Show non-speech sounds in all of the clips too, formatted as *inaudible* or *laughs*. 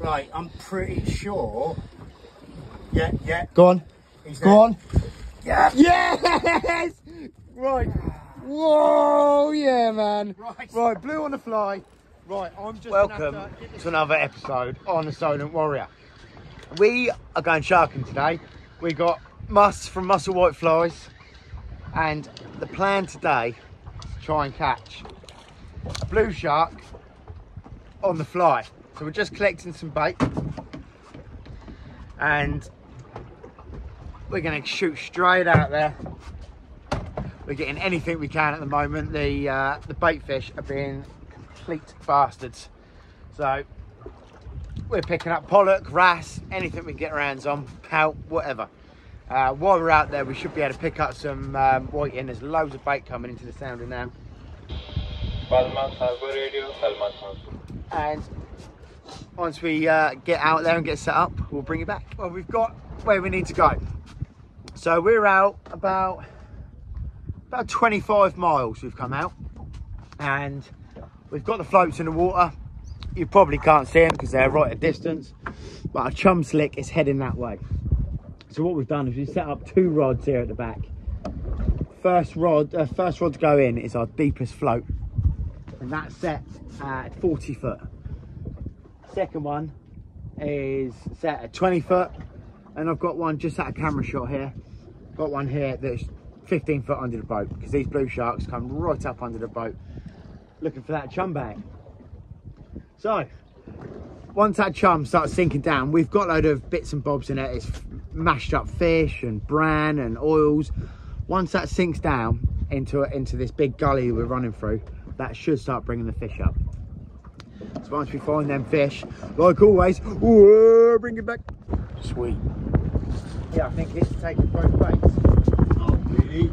Right, I'm pretty sure. Yeah, yeah. Go on. He's Go there. on. Yeah. Yes! Right. Whoa, yeah, man. Right. Right, blue on the fly. Right, I'm just Welcome to to another episode on the Solent Warrior. We are going sharking today. We got musts from Musslewhite Flies, and the plan today is to try and catch a blue shark on the fly. So we're just collecting some bait, and we're going to shoot straight out there. We're getting anything we can at the moment. The uh, the bait fish are being complete bastards. So we're picking up pollock, wrasse, anything we can get our hands on, pout, whatever. Uh, while we're out there, we should be able to pick up some um, whiting. There's loads of bait coming into the sounder now. Palmas Harbour Radio, Salman Mansur. And once we uh, get out there and get set up, we'll bring you back. Well, we've got where we need to go. So we're out about about 25 miles. We've come out, and we've got the floats in the water. You probably can't see them because they're right at distance, but our chum slick is heading that way. So what we've done is we've set up two rods here at the back. First rod, uh, first rod to go in is our deepest float, and that's set at 40 foot. Second one is set at 20 foot, and I've got one just at a camera shot here. Got one here that's 15 foot under the boat because these blue sharks come right up under the boat looking for that chum bag. So, once that chum starts sinking down, we've got a load of bits and bobs in it. It's mashed up fish and bran and oils. Once that sinks down into into this big gully we're running through, that should start bringing the fish up. So once we find them fish, like always, whoa, bring it back. Sweet. Yeah, I think it's taking both ways. Oh, really?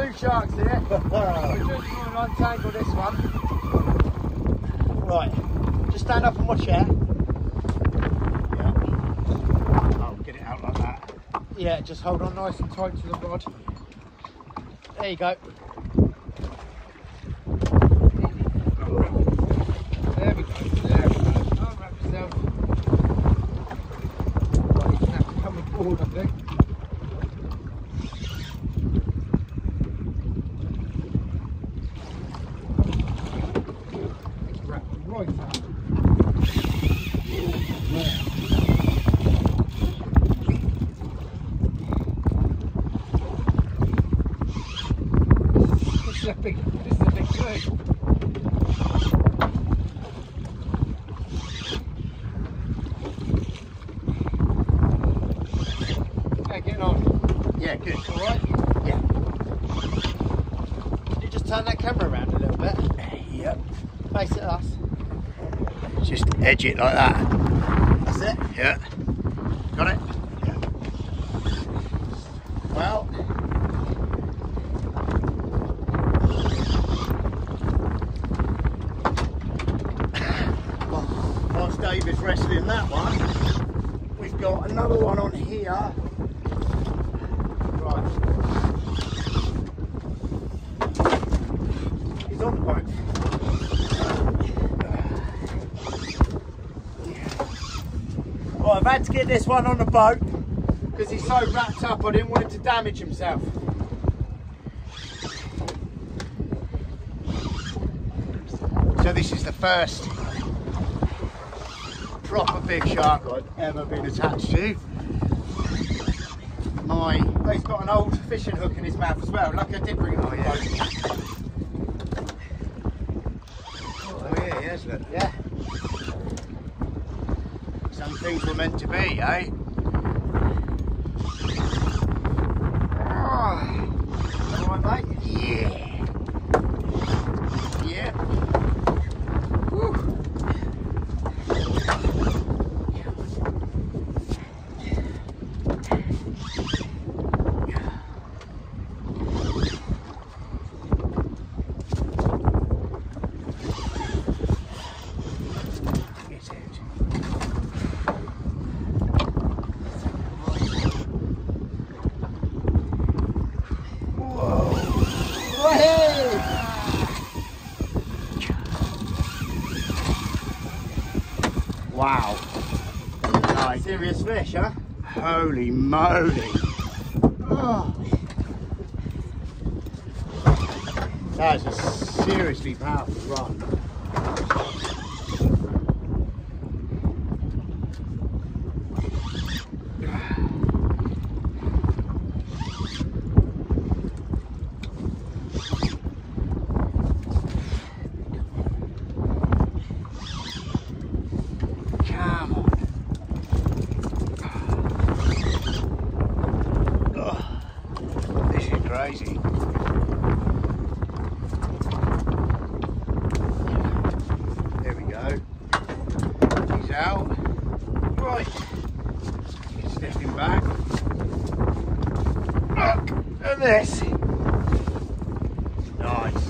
Two sharks here. *laughs* We're just going to untangle this one. Right, just stand up on my chair. I'll get it out like that. Yeah, just hold on nice and tight to the rod. There you go. There we go. There we go. Unwrap yourself. Right, you're gonna have to come aboard, I think. Wrap right up. a big, this is a big clue. Hey, getting on. Yeah, good. All right. Yeah. Can you just turn that camera around a little bit? Yep. Face at us. It like that. That's it. Yeah. Got it? Yeah. Well. Whilst David's wrestling that one, we've got another one on here. Right. He's on the boat. I've had to get this one on the boat because he's so wrapped up. I didn't want him to damage himself. So this is the first proper big shark I've ever been attached to. My, he's got an old fishing hook in his mouth as well. Like I did bring it on the boat. Oh yeah, yes, look. Yeah. Things were meant to be, eh? Oh, all right, mate? Yeah. Yeah. Whew. Get out. Wow. Nice. Serious fish, huh? Holy moly. Oh. That is a seriously powerful run. Come on. Oh, this is crazy. There we go. He's out. Right. Stepping back. Look at this. Nice.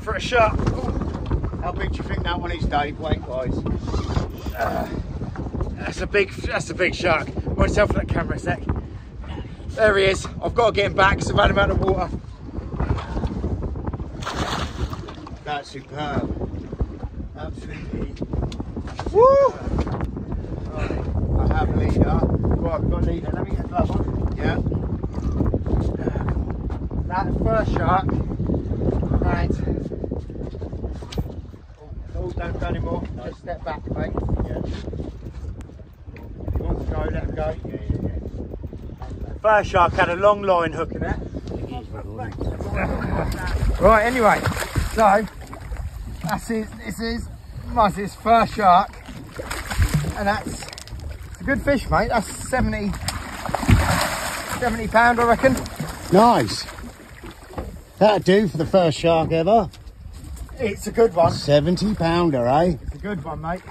For a shot. How big do you think that one is, Dave, weight wise? Uh, that's a big, that's a big shark. Myself for that camera a sec. There he is. I've got to get him back because I've had him out of water. That's superb. Absolutely. Woo! Right, I have a leader. Right, we've got a leader. Let me get a glove on. Yeah. That first shark. Right. Oh, don't go anymore. Just step back, mate. Yeah. He wants to go, let him go. Yeah, yeah, yeah. First shark had a long line hooking it. Right, anyway, so that's his, this is Muzz's first shark, and that's it's a good fish, mate. That's 70, 70 pound, I reckon. Nice. That'd do for the first shark ever. It's a good one. 70 pounder, eh? It's a good one, mate.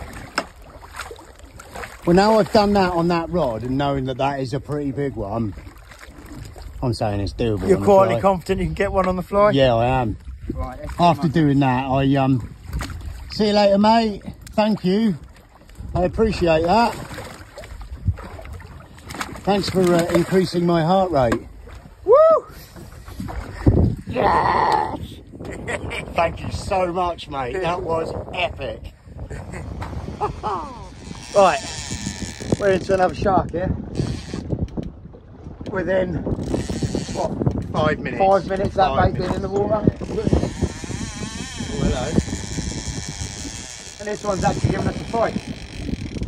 Well, now I've done that on that rod and knowing that that is a pretty big one, I'm saying it's doable. You're quietly confident you can get one on the fly. Yeah, I am. Right. After doing that, I um, see you later, mate. Thank you. I appreciate that. Thanks for uh, increasing my heart rate. Woo! Yes! *laughs* Thank you so much, mate. That was epic. *laughs* Right, we're into another shark here. Within Five minutes. five minutes that Five bait being in the water. Oh, hello. And this one's actually giving us a fight.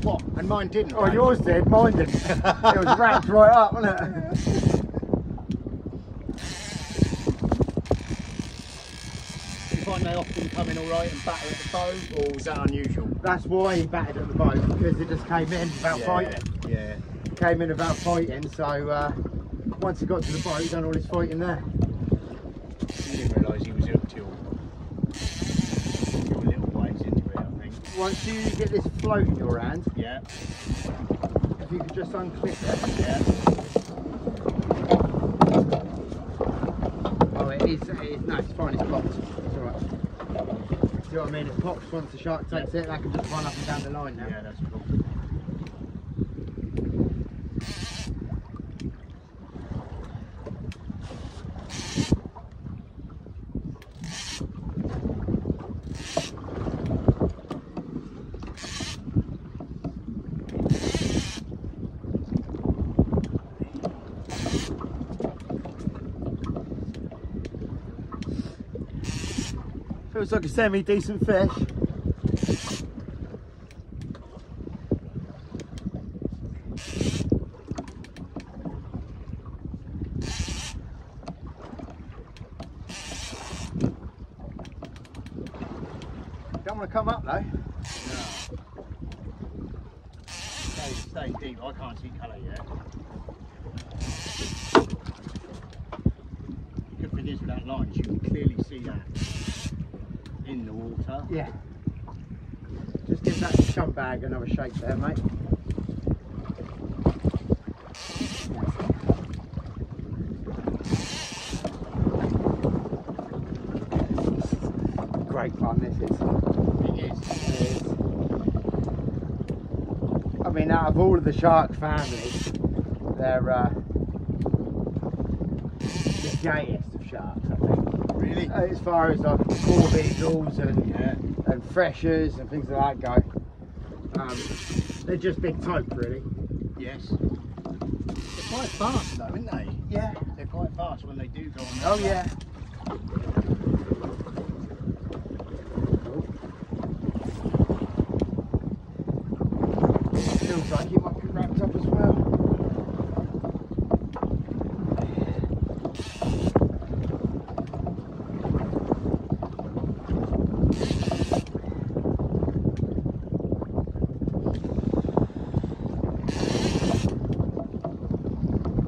What? And mine didn't. Oh, mate. yours did, mine didn't. it was wrapped right up, wasn't it? find they often come in all right and batter at the bow, or was that unusual? That's why he battered at the boat because it just came in without fighting. Yeah. Came in without fighting, so uh, once he got to the boat, he done all his fighting there. He didn't realise he was up till, till a little ways into it, I think. Once you get this float in your hand, Yeah. if you could just unclip it. Yeah. Oh, it is, it is, no, it's fine, it's popped. It's alright. See what I mean? It pops once the shark takes it, that can just run up and down the line now. Yeah, that's like a semi-decent fish. Don't want to come up though. Stay, stay deep. I can't see colour yet. The good thing is with that line, you can clearly see that in the water. Yeah. Just give that chum bag another shake there, mate. Great fun this is. It is. It is. I mean, out of all of the shark families, they're uh, the gayest of sharks, I think. Really? Uh, As far as like corv eagles and Yeah. and threshers and things like that go. Um, they're just big tope, really. Yes. They're quite fast though, aren't they? Yeah. They're quite fast when they do go on. Oh line. yeah. Feels like he might be wrapped up as well.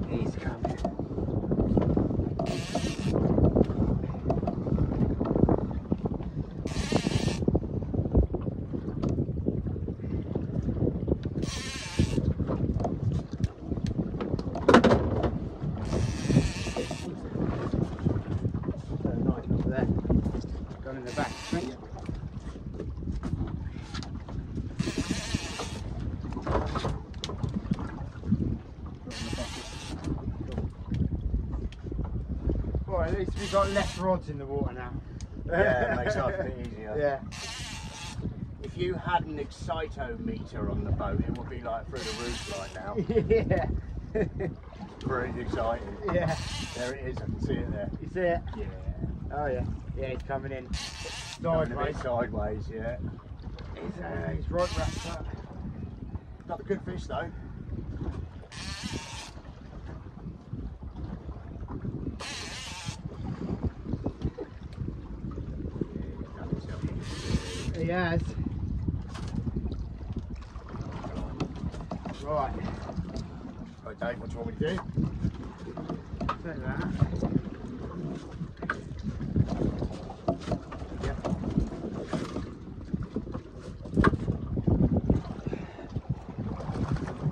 He's coming. So nice up there. Gone in the back. Thank you. Well, at least we've got less rods in the water now. Yeah, it makes life a bit easier. *laughs* Yeah. If you had an excitometer on the boat, it would be like through the roof right now. *laughs* yeah. *laughs* Pretty exciting. yeah. There it is, I can see it there. You see it? Yeah. Oh yeah. Yeah, he's coming in. Sideways. bit sideways, yeah. He's, uh, he's right wrapped up. Another good fish though. Has. Right. Right, Dave, what do you want me to do? Take that.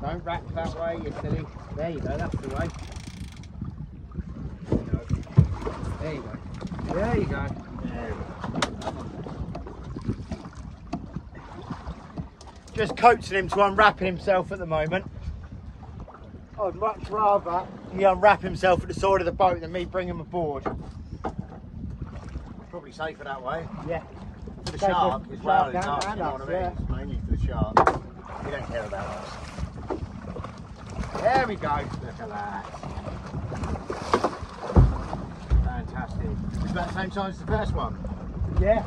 Don't wrap that way, you silly. There you go, that's the way. There you go. There you go. Just coaxing him to unwrapping himself at the moment. I'd much rather he unwrap himself at the side of the boat than me bring him aboard. Probably safer that way. Yeah. For the Safer shark as well us, you know what I mean? yeah. It's mainly for the shark. He don't care about us. There we go. Look at that. Fantastic. It's about the same size as the first one. Yeah.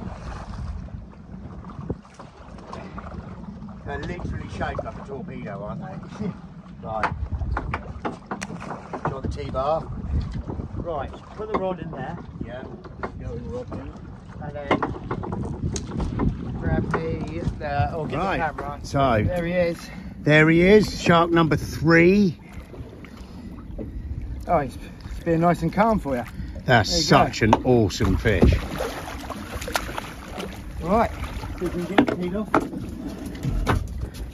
They're literally shaped like a torpedo, aren't they? *laughs* right. Got the T-bar. Right, put the rod in there. Yeah. Go in rod in. and then grab the, the or get Right. the camera. So There he is. there he is, shark number three. Oh, he's, he's being nice and calm for you. That's you such an awesome fish. Right.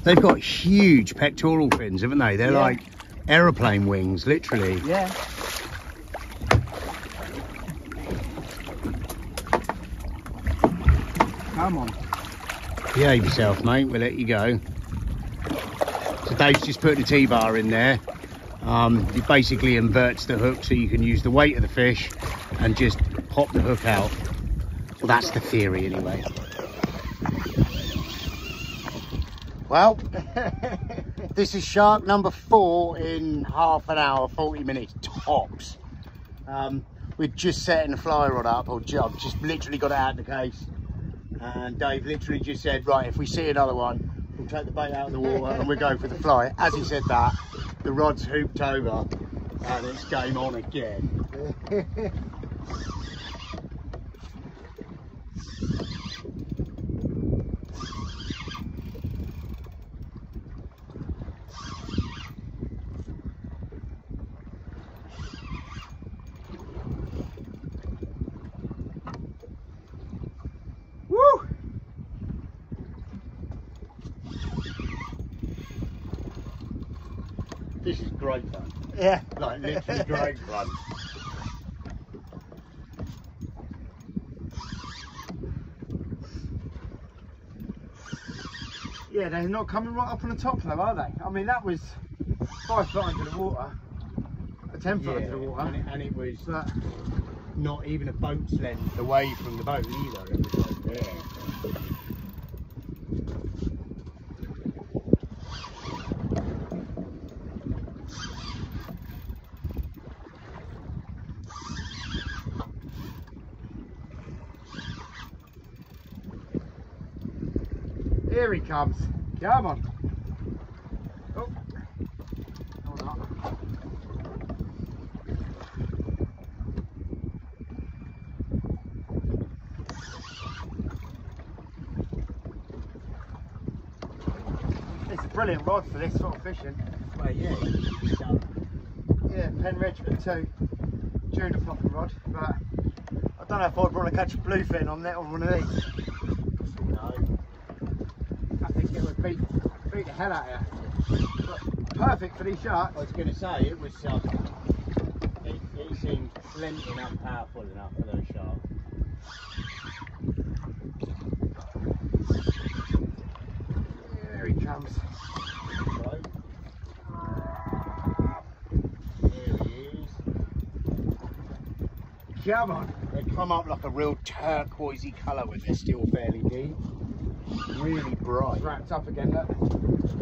They've got huge pectoral fins, haven't they? They're Yeah. like aeroplane wings, literally. Yeah. Come on. Behave yourself, mate. We'll let you go. So Dave's just put the T-bar in there. Um, it basically inverts the hook so you can use the weight of the fish and just pop the hook out. Well, that's the theory anyway. Well, *laughs* this is shark number four in half an hour, 40 minutes tops. Um, we're just setting the fly rod up, or I've just literally got it out of the case. And Dave literally just said, right, if we see another one, we'll take the bait out of the water and we'll go for the fly. As he said that, the rod's hooped over and it's game on again. *laughs* Yeah. Literally great fun. Yeah, they're not coming right up on the top though, are they? I mean, that was five foot under the water, a ten foot under the water. and, it, and it was But not even a boat's length away from the boat either. It he comes. Come on. Oh. Hold on. It's a brilliant rod for this sort of fishing. Well, yeah. Yeah, Penn Regiment 2 tuna popping rod, but I don't know if I'd want to catch a bluefin on that on one of these. No. I think it would beat, beat the hell out of you. But perfect for these sharks. I was going to say it was. Um, it, it seemed plenty enough, powerful enough for those sharks. There he comes. There he is. Come on. They come up like a real turquoisey colour when they're still fairly deep. Really bright. Wrapped up again, look.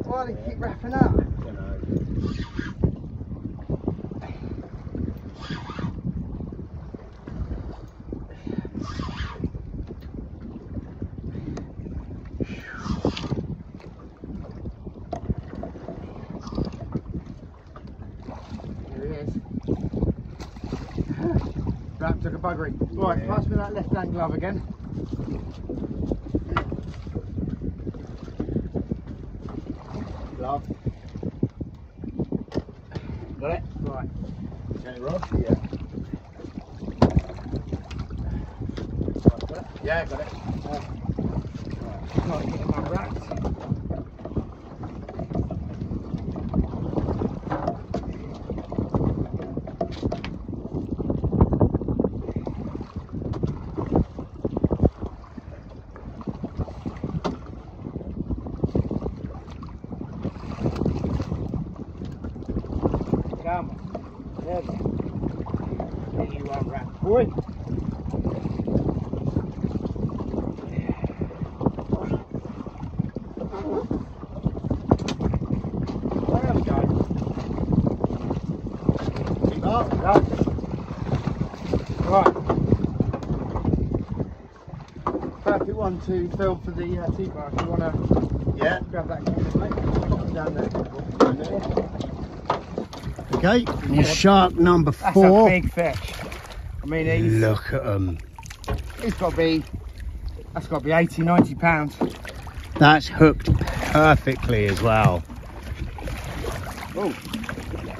Why do they keep wrapping up? You know. Here he is. *sighs* Wrapped took a buggery. Right, Yeah. pass me that left hand glove again. Glove. Got it? Right. Is that Rob? Yeah. Yeah, got it. Uh, unwrapped. Come on. There we go. Get you unwrapped, boy. There we go. Keep up. Right. Right. Perfect one to film for the uh, T-bar if you want to Yeah. grab that camera, mate. Down there. Okay. Your shark number four. That's a big fish. I mean, he's, Look at them. It's got to be, that's got to be 80, 90 pounds. That's hooked perfectly as well. Oh,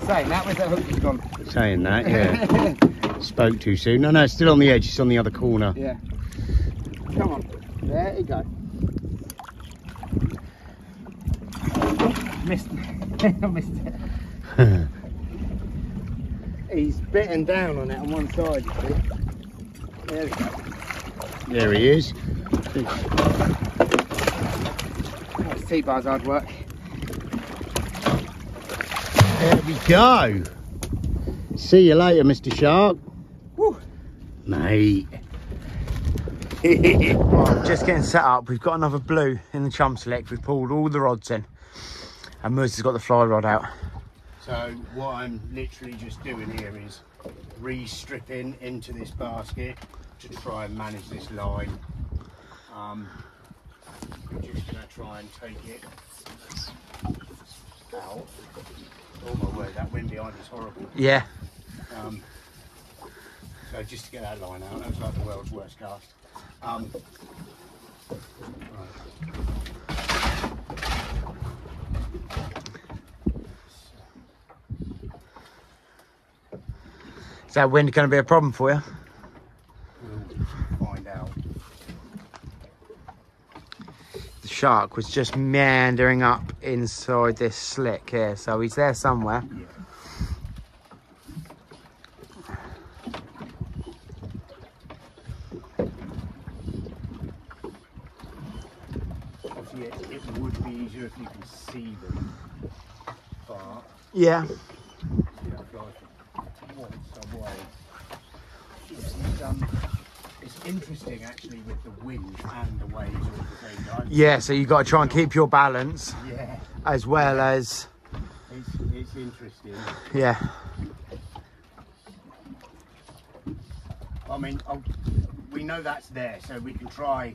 saying that, where's that hook just gone? Saying that, yeah. *laughs* Spoke too soon. No, no, it's still on the edge. It's on the other corner. yeah. Come on. There you go. Missed, *laughs* I missed it. *laughs* He's bitten down on it on one side, you see. There we go. there he is. That's T-bar's hard work. There we go. See you later, Mr. Shark. Woo. Mate. *laughs* Right, *laughs* just getting set up. We've got another blue in the chum slick. We've pulled all the rods in. And Moose has got the fly rod out. So what I'm literally just doing here is re-stripping into this basket to try and manage this line. Um, I'm just going to try and take it out. Oh my word, that wind behind is horrible. Yeah. Um, so just to get that line out, that was like the world's worst cast. Um, Is that wind going to be a problem for you? we'll find out. The shark was just meandering up inside this slick here. So he's there somewhere. Obviously, it, it would be easier if you can see them. But Yeah. Yeah, like one some way. It's, um, interesting actually with the wind and the waves all at the same time. Yeah, so you've got to try and keep your balance Yeah, as well as, it's, it's interesting. yeah. I mean, oh, we know that's there, so we can try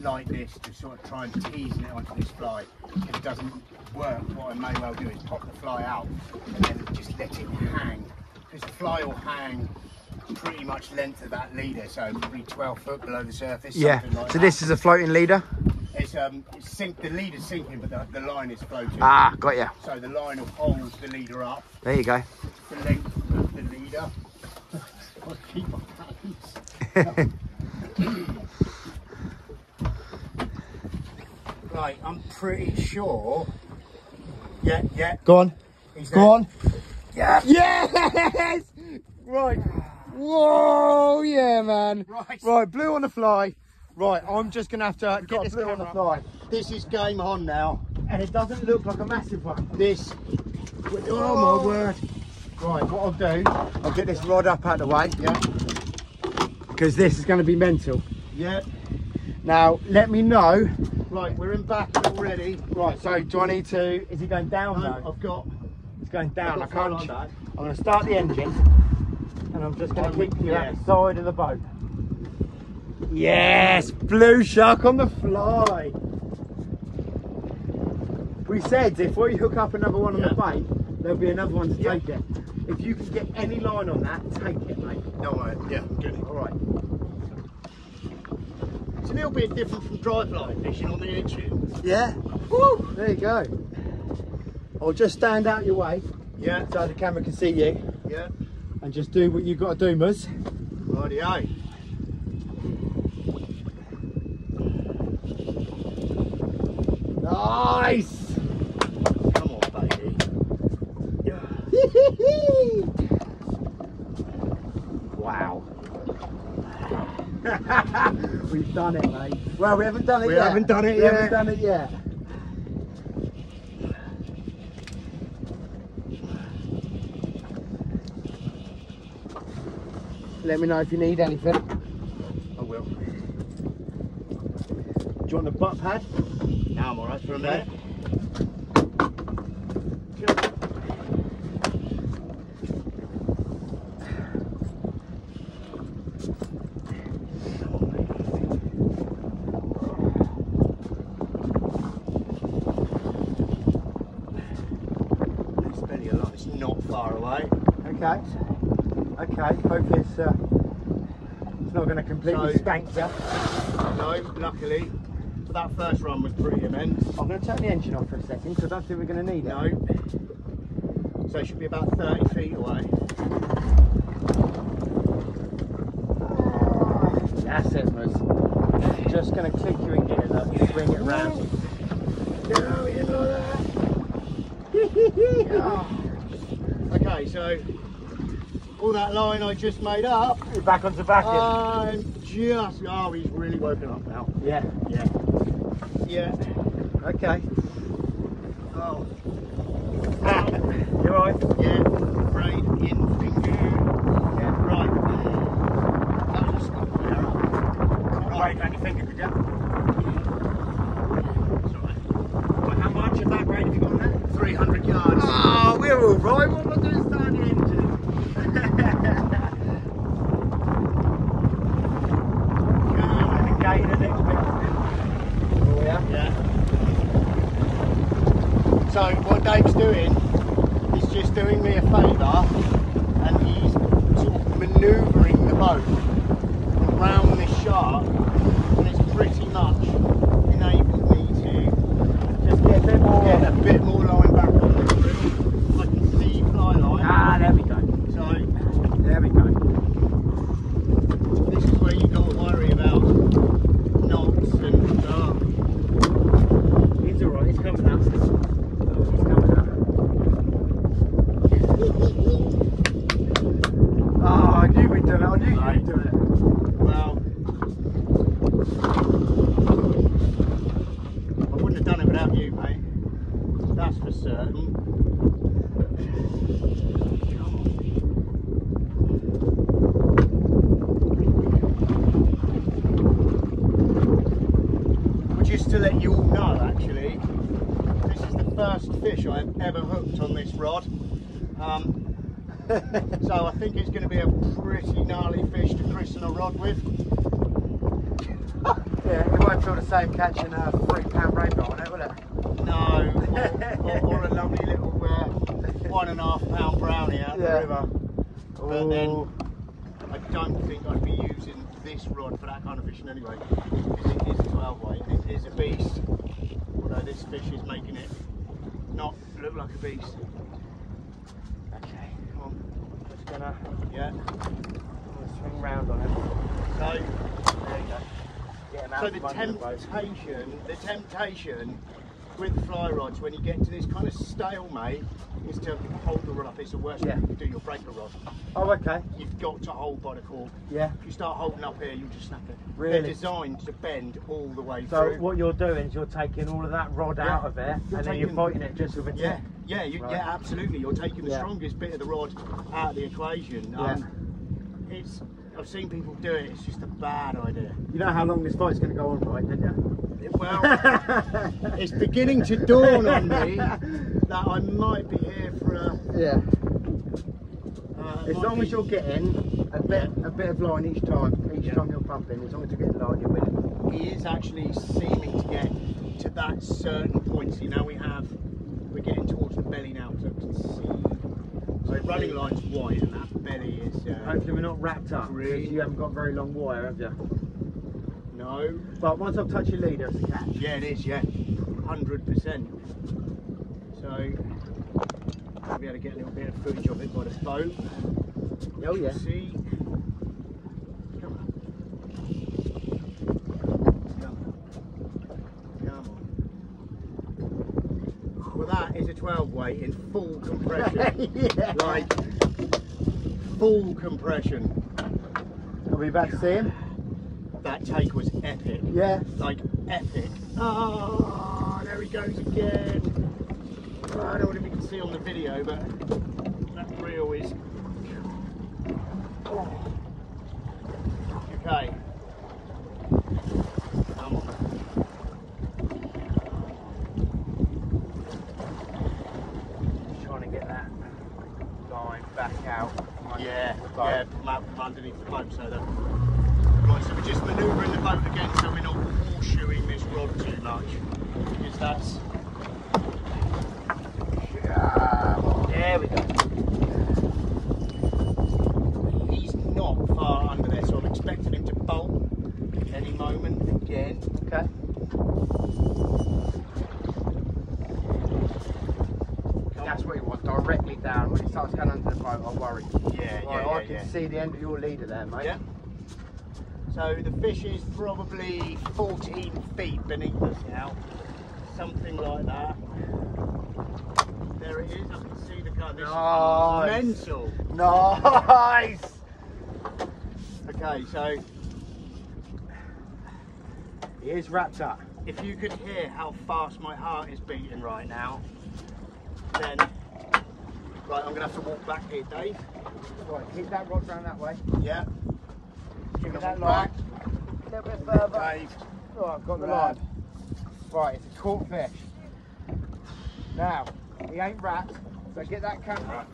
like this to sort of try and tease it onto this fly. It doesn't work, what I may well do is pop the fly out and then just let it hang. Because the fly will hang pretty much length of that leader, so probably 12 foot below the surface. Yeah. like So that. this is a floating leader. It's um, it's sink. The leader's sinking, but the, the line is floating. Ah, got ya. So the line will hold the leader up. There you go. The length of the leader. *laughs* I'll keep my balance. *laughs* right, I'm pretty sure. Yeah, yeah. Go on. He's Go there. on. Yeah. Yes! Right. Whoa, yeah, man. Right. Right, blue on the fly. Right, I'm just gonna have to get got a this blue on the fly. This is game on now. And it doesn't look like a massive one. This. Oh, my word. Right, what I'll do, I'll get this rod up out of the way. Yeah. Because this is going to be mental. Yeah. Now, let me know. Right, we're in back already. Right, so do I need to, is it going down No, now? I've got. It's going down, I can't. fly. I'm going to start the engine. And I'm just going to Oh, keep you yeah. at the side of the boat. Yes, blue shark on the fly. We said if we hook up another one on the Yeah. bait, there'll be another one to Yeah. take it. If you can get any line on that, take it, mate. No, I, yeah, good. All right. It's a little bit different from dry fly fishing on the edge. Yeah. Woo! There you go. I'll just stand out your way Yeah, so the camera can see you yeah. and just do what you've got to do, Muz. Righty-o. Nice! Come on, baby. wow. We've done it, mate. Well, we haven't done it We yet. haven't done it we yet. haven't done it yet. Let me know if you need anything. I will. Do you want the butt pad? Now I'm alright for a minute. Next belly along, it's not far away. Okay. Okay. Hope it's uh, it's not going to completely So- spank you. No, luckily. But that first run was pretty immense. I'm going to turn the engine off for a second because I don't think we're going to need it. No. So it should be about 30 feet away. That's it. Just going to click you in gear, look. Bring it round. *laughs* Okay, so all that line I just made up, You're back onto the back I'm just, oh, he's really woken up now. Yeah. Yeah. Yeah. Okay. Oh. *laughs* You alright? Yeah. Braid in finger. Yeah. Right. That was a stop there. Right, back your finger, could you? Sorry. Well, how much of that braid have you got on there? 300 yards. Oh, we're all right. What am I doing starting the engine? Gain a little bit. Oh, yeah. Yeah. So what Dave's doing is just doing me a favour and he's sort of manoeuvring the boat around this shark and it's pretty much enabled me to Just get a bit more. get a bit more line back on this reel. I can see fly line. Ah, there we go. So There we go. this is where you got to worry about knots and uh, He's alright. He's coming up. He's coming up. Oh, I knew we'd done it. I knew Right. you'd do it. Well, I wouldn't have done it without you, mate. That's for certain. Well, just to let you all know, actually, this is the first fish I've ever hooked on this rod. Um, so I think it's going to be a pretty gnarly fish to christen a rod with. Yeah, it won't feel the same catching a three pound rainbow on it, will it? No, or, or, or a lovely little uh, one and a half pound brownie out Yeah. the river. But then I don't think I'd be using this rod for that kind of fishing anyway. Because it is a 12 weight and it is a beast. Although this fish is making it not look like a beast. Okay, Come on. just gonna, Yeah. gonna swing round on it. So There you go. Get him out So the under the boat. temptation, the temptation with fly rods when you get to this kind of stalemate is to hold the rod up. It's the worst Yeah. thing you can do. You'll break the rod. Oh, okay. You've got to hold by the cord. Yeah. If you start holding up here, you'll just snap it. Really? They're designed to bend all the way So through. So what you're doing is you're taking all of that rod Yeah. out of it, You're and then you're taking- fighting it just with a tip. yeah, yeah, you, Right. yeah, absolutely. You're taking the Yeah. strongest bit of the rod out of the equation. Yeah. Um, it's. I've seen people do it. It's just a bad idea. You know how long this fight's going to go on, right? Didn't you? Well, *laughs* it's beginning to dawn on me *laughs* that I might be here for a. Yeah. Uh, As long be- as you're getting a bit, a bit of line each time, each Yeah. time you're pumping, as long as you're getting line, you're winning. he is actually seeming to get to that certain point. See, now we have, we're getting towards the belly now, so we can see. So running line's white, and that belly is uh, Hopefully we're not wrapped up, because you haven't got very long wire, have you? no. But once I've touched your leader, it's a catch. Yeah, it is. Yeah, hundred percent. So we'll be able to get a little bit of footage of it by the boat. Oh yeah. See. Come on. Come on. Come on. Well, that is a 12 weight in full compression. *laughs* yeah. like, full compression. Are we about to see him? That take was epic. Yeah. Like, epic. Oh, there he goes again. Ah, I don't know if you can see on the video, but that reel is. Oh. Okay. Come on. Just trying to get that line back out. from under Yeah, the boat. yeah, from, out, from underneath the boat so that. Right, so we're just manoeuvring the boat again so we're not horseshoeing this rod too much. Because that's. There we go. He's not far under there, so I'm expecting him to again. Okay. That's what you want, directly down. When it starts going under the boat, I worry. Yeah, yeah, Right, yeah, I can yeah. see the end of your leader there, mate. Yeah. So the fish is probably 14 feet beneath us now. Something like that. There it is, I can see the colour. This Nice. is mental. Nice! Okay, so He is wrapped up. if you could hear how fast my heart is beating right now, then I'm gonna have to walk back here, Dave. Right, keep that rod round that way. Yeah. Give me that line. back. A little bit further. Dave. Oh, I've got the Grab. line. Right, it's a caught fish. Now, he ain't wrapped, so get that camera.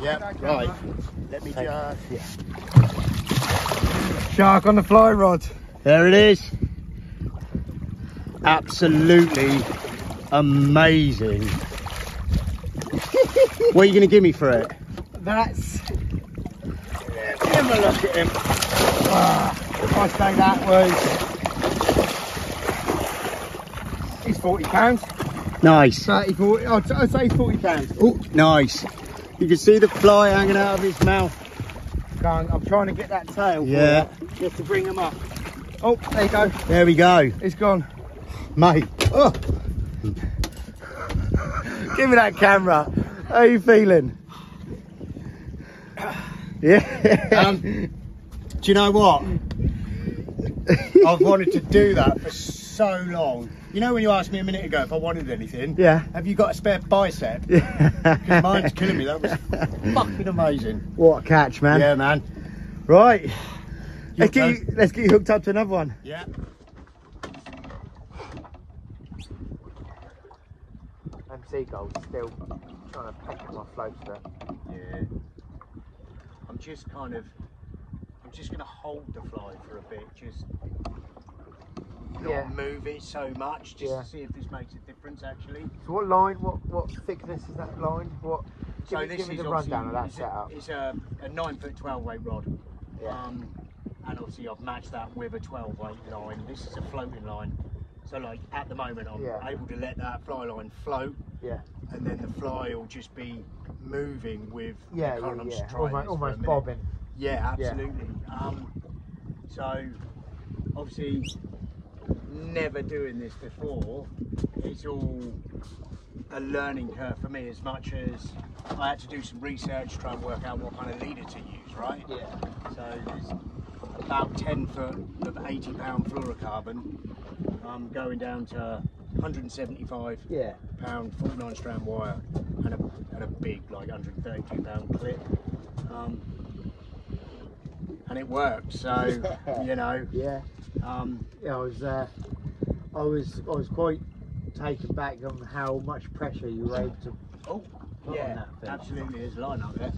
Yeah, Get that right. Let me just. Shark on the fly rod. There it is. Absolutely amazing. What are you going to give me for it? That's, Give him a look at him. ah, I say that was, he's 40 pounds. Nice. 30, 40, I'd, I'd say 40 pounds. Oh, nice. You can see the fly hanging out of his mouth. Can't, I'm trying to get that tail Yeah. you, just to bring him up. Oh, there you go. There we go, It's gone. mate. Oh, Give me that camera. How are you feeling? Yeah. um, do you know what? I've wanted to do that for so long. You know when you asked me a minute ago if I wanted anything? yeah. Have you got a spare bicep? Yeah. Mine's killing me. That was fucking amazing. What a catch, man. Yeah, man. Right. Let's get, you, let's get you hooked up to another one. Yeah. Them seagulls still trying to peck at my floaster. Yeah. I'm just kind of, I'm just going to hold the fly for a bit, just not Yeah. move it so much, just Yeah. to see if this makes a difference actually. So what line, what what thickness is that line? What? Give so me, this give me is the rundown of that obviously- setup. It's a, it's a, a 9 foot 12 weight rod. Yeah. Um, and obviously I've matched that with a 12 weight line. This is a floating line. So like at the moment I'm Yeah. able to let that fly line float Yeah. and then the fly will just be moving with Yeah, the yeah, current. I'm yeah. Almost, this for a almost bobbing. Yeah, absolutely. Um, so, obviously, never doing this before, it's all a learning curve for me as much as I had to do some research to try and work out what kind of leader to use, right? Yeah. So, there's about 10 foot of 80 pound fluorocarbon um, going down to 175 Yeah. pound 49 strand wire and a, and a big like 132 pound clip um, and it worked so *laughs* you know Yeah. um, Yeah. I was. Uh, I was. I was quite taken back on how much pressure you were able to. oh yeah that thing. absolutely there's a line up there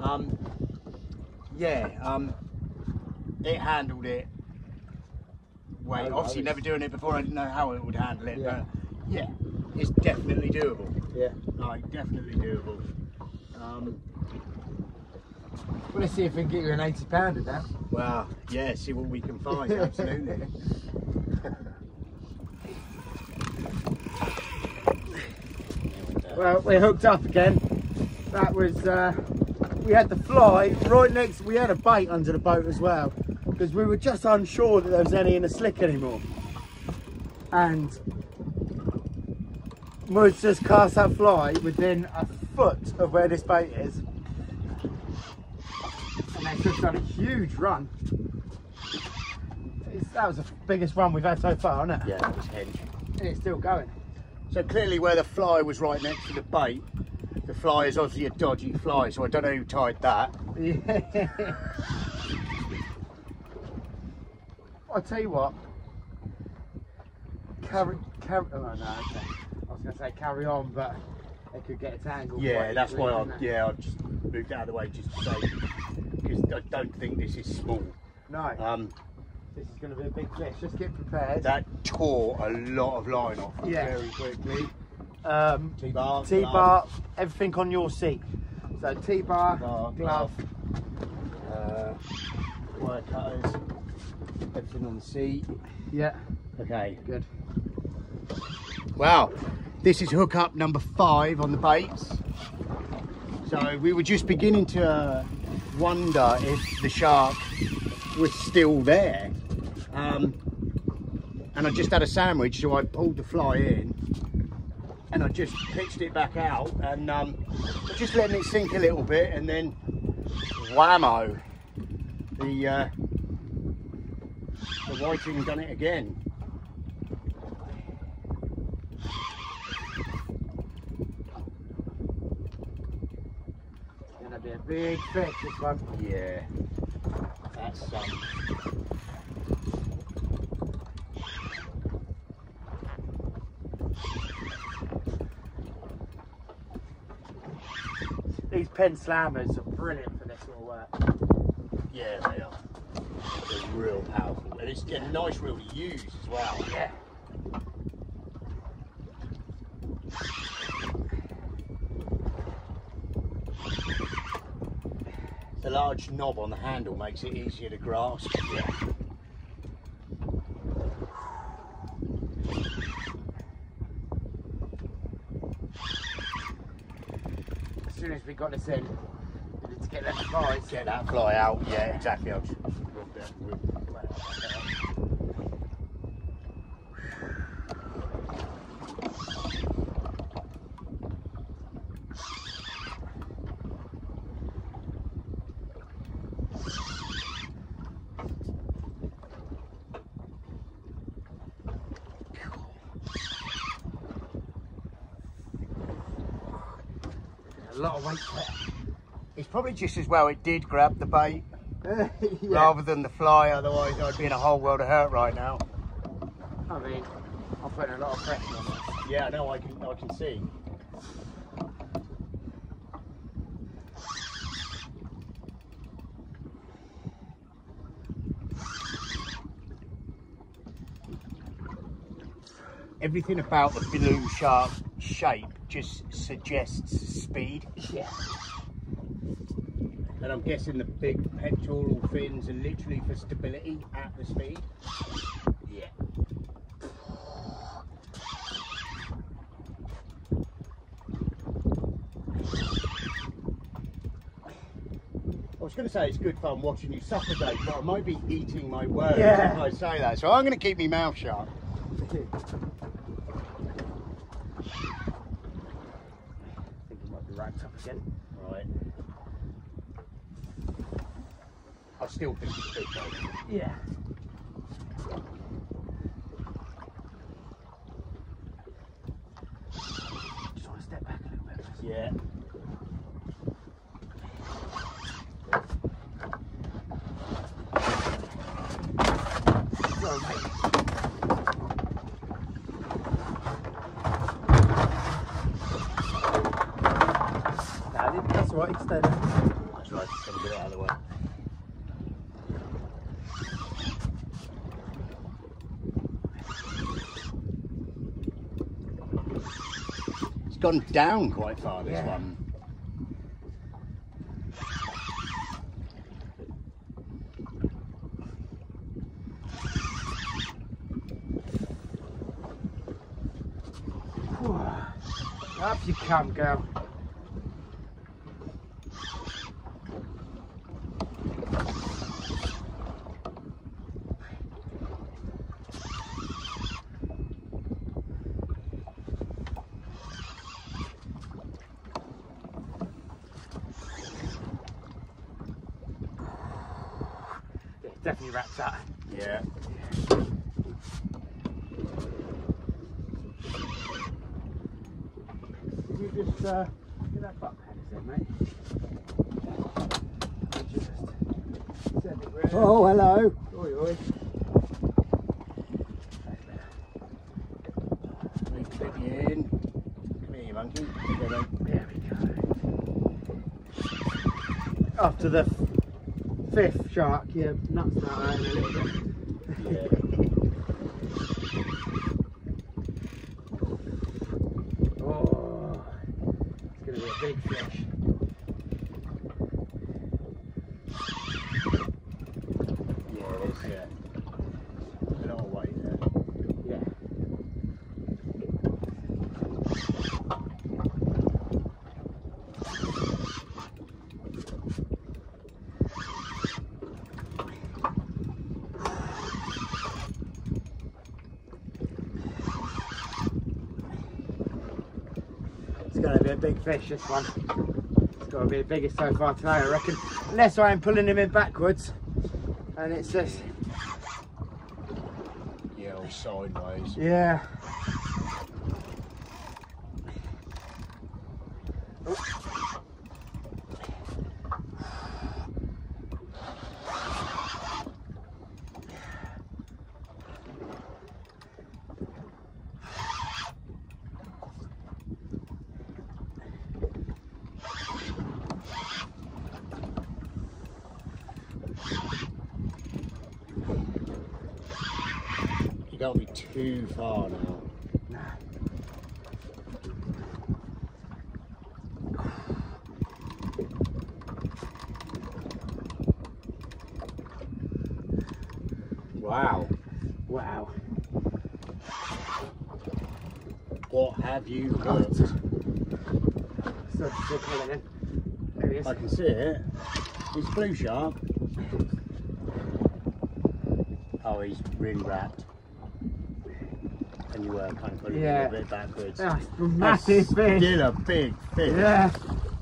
um, yeah um, it handled it way I- obviously never doing it before I didn't know how it would handle it Yeah. but yeah it's definitely doable Yeah. like definitely doable um, Well, let's see if we can get you an 80 pounder now. Well, yeah, see what we can *laughs* find, absolutely. Well, we're hooked up again. That was, uh, we had the fly right next, we had a bait under the boat as well, because we were just unsure that there was any in the slick anymore. And Mudge just cast that fly within a foot of where this bait is. And they've just done a huge run. It's, that was the biggest run we've had so far, isn't it? yeah, that was hench. And it's still going. So clearly where the fly was right next to the bait, the fly is obviously a dodgy fly, so I don't know who tied that. *laughs* Yeah. I'll tell you what. Carry, carry. Oh no, okay. I was going to say carry on, but they could get a tangle. Yeah, that's why I yeah I just moved out of the way just to say because I don't think this is small. No, Um, this is going to be a big fish. Just get prepared. that tore a lot of line off Yeah. very quickly. Um, T-bar, T-bar, everything on your seat. So T-bar, Bar, glove. uh, wire cutters. Everything on the seat. Yeah, Okay. good. Wow, this is hook up number five on the baits. So we were just beginning to uh, wonder if the shark was still there. Um, and I just had a sandwich, so I pulled the fly in and I just pitched it back out and um, just letting it sink a little bit and then whammo, the, uh, the whiting done it again. Gonna be a big fish this one. Yeah, that's um, These Penn Slammers are brilliant for this of work. yeah, they are. They're real powerful, and it's a nice reel to use as well. Yeah. The large knob on the handle makes it easier to grasp. Yeah. As soon as we got this in, we need to get them flies. Get that oh, fly out. Yeah, exactly. Rub that- rub that fly out. A lot of weight there. It's probably just as well it did grab the bait *laughs* yeah. rather than the fly. Otherwise, I'd be in a whole world of hurt right now. I mean, I'm putting a lot of pressure on this. Yeah, no, I can, I can see. Everything about the balloon shark shape just suggests speed. Yeah. And I'm guessing the big pectoral fins are literally for stability at the speed. Yeah. I was going to say it's good fun watching you suffocate, but I might be eating my words Yeah. if I say that. So I'm going to keep my mouth shut. I think it might be racked up again. Right. I still think it's big though. Yeah. Just want to step back a little bit. Yeah. Go, mate. Nah, that's all right, stay there. That's right, just gotta get it out of the way. It's gone down quite far, this Yeah. one. Up you come, girl. Yeah, definitely wrapped that. Yeah. You just uh, get that butt pad in, mate. Just send it round. Oh, hello. Oi, oi. Clip you in. Come here, monkey. There you go. There we go. After the fifth shark, your nuts hurting a little bit. Oh, it's going to be a big fish. Yeah, it is, yeah. It's going to be a big fish, this one. It's got to be the biggest so far today, I reckon. Unless I am pulling him in backwards. And it's just, Yeah, or sideways. yeah. You don't be too far now. *sighs* Wow. Wow. What have you got? So, still calling in. There he is. I can see it. It's blue shark. Oh, he's really wrapped. And you uh, were kind of putting Yeah. a little bit backwards. That's a massive That's fish. Still a big fish. Yeah.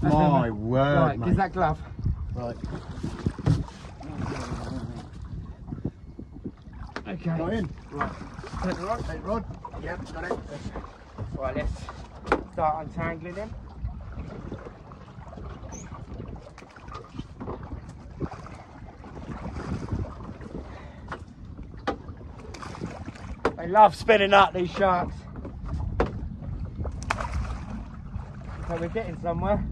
My word, Right, mate. give that glove. Right. Okay. Got in. Right. Take the rod. Take rod. Yep, got it. Right, let's start untangling him. Love spinning up these sharks. So we're getting somewhere.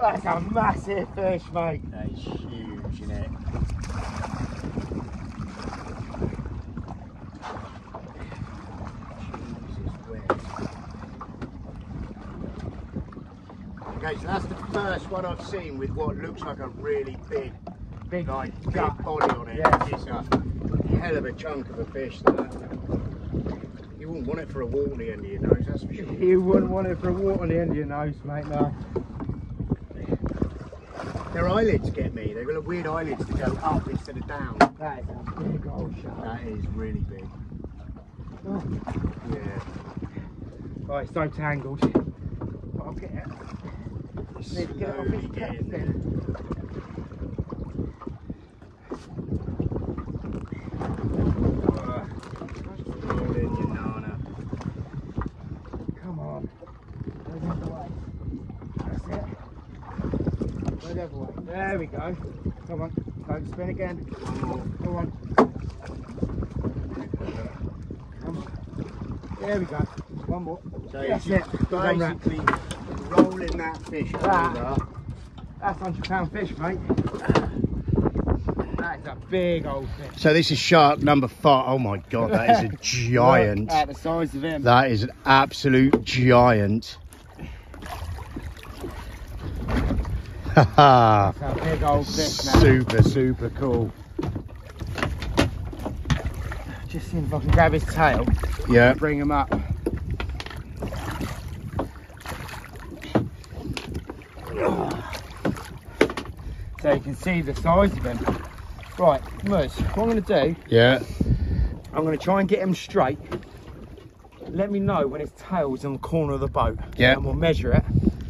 That's a massive fish, mate. That is huge, isn't it? Okay, so that's the first one I've seen with what looks like a really big, Big like gut. big body on it. Yeah. It's a hell of a chunk of a fish. That. You wouldn't want it for a wall at the end of your nose, that's for sure. You wouldn't want it for a water on the end of your nose, mate, no. Their eyelids get me. They've got weird eyelids to go up instead of down. That is a big old shark. That is really big. Oh. Yeah. Right, it's so tangled. I'll get it. Need to get off his getting there. capstan. All in your nana. Come on. Go the other way. That's it. Go the other way. There we go. Come on. Don't spin again. Come on. Come on. There we go. One more. So That's it. Basically rolling that fish That. over. That's 100 pound fish, mate. That is a big old fish. So this is shark number five. Oh my god, that is a *laughs* giant. At the size of him. That is an absolute giant. Haha. *laughs* That's a big old fish now. super, super cool. Just seeing if I can grab his tail Yeah. bring him up. So you can see the size of him. Right, Muz, what I'm going to do, Yeah. I'm going to try and get him straight. Let me know when his tail's on the corner of the boat. Yeah. And we'll measure it,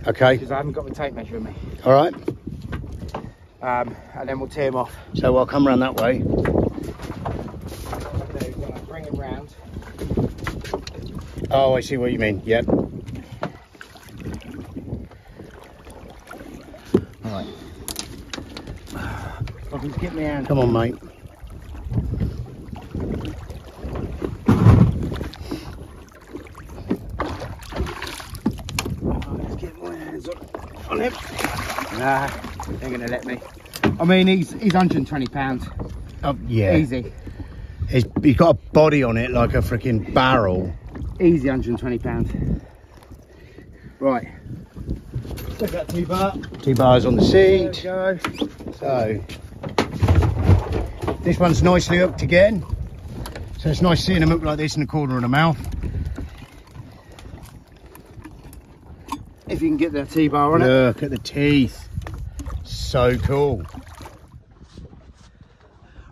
Okay. because I haven't got my tape measure with me. All right. Um, and then we'll tear him off. So I'll come around that way. Then we're going to bring him round. Oh, I see what you mean. Yep. All right. If I can get my hand. Come on, mate. Let's get on, on him. Nah, ain't gonna let me. I mean, he's he's 120 pounds, Oh, yeah. easy, He's, he's got a body on it like a freaking barrel. easy 120 pounds. Right. Look at that T-bar. Two bars on the seat. There we seat. go. So this one's nicely hooked again. So it's nice seeing them hook like this in the corner of the mouth. If you can get that T-bar on it. Look at the teeth. So cool.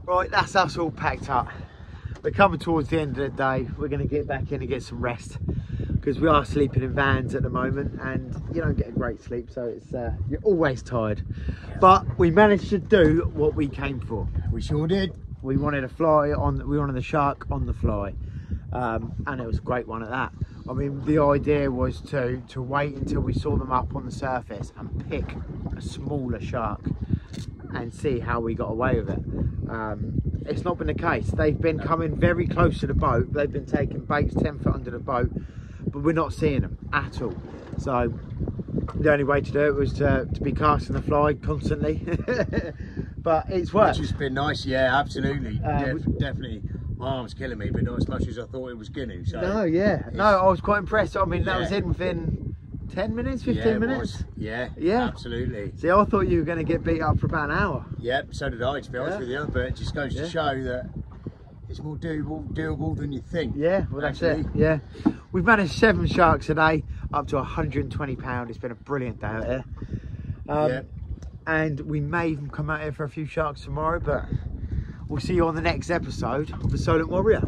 Right, that's us all packed up. We're coming towards the end of the day. We're going to get back in and get some rest because we are sleeping in vans at the moment and you don't get a great sleep, so it's uh, you're always tired. But we managed to do what we came for. We sure did. We wanted a fly on. We wanted the shark on the fly, um, and it was a great one at that. I mean, the idea was to to wait until we saw them up on the surface and pick a smaller shark and see how we got away with it. Um, it's not been the case. They've been coming very close to the boat. They've been taking baits 10 foot under the boat, but we're not seeing them at all. So the only way to do it was to, to be casting the fly constantly. *laughs* but it's worked. Which has been nice, yeah, absolutely. Uh, Def- definitely. My arm's killing me, but not as much as I thought it was going to. So. No, yeah. No, I was quite impressed. I mean, that was in within 10 minutes, 15 yeah, minutes. was. Yeah, Yeah. absolutely. See, I thought you were going to get beat up for about an hour. Yep, so did I, to be honest Yeah. with you. But it just goes Yeah. to show that it's more doable, doable than you think. Yeah, well, that's actually. it. Yeah. We've managed seven sharks today, up to 120 pound. It's been a brilliant day out here. Um, Yeah. And we may even come out here for a few sharks tomorrow, but we'll see you on the next episode of the Solent Warrior.